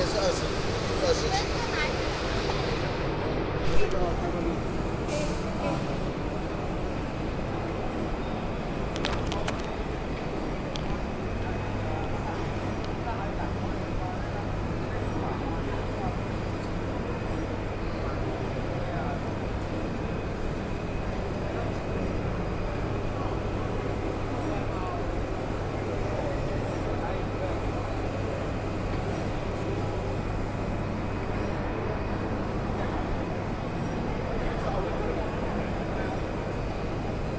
Assim, assim.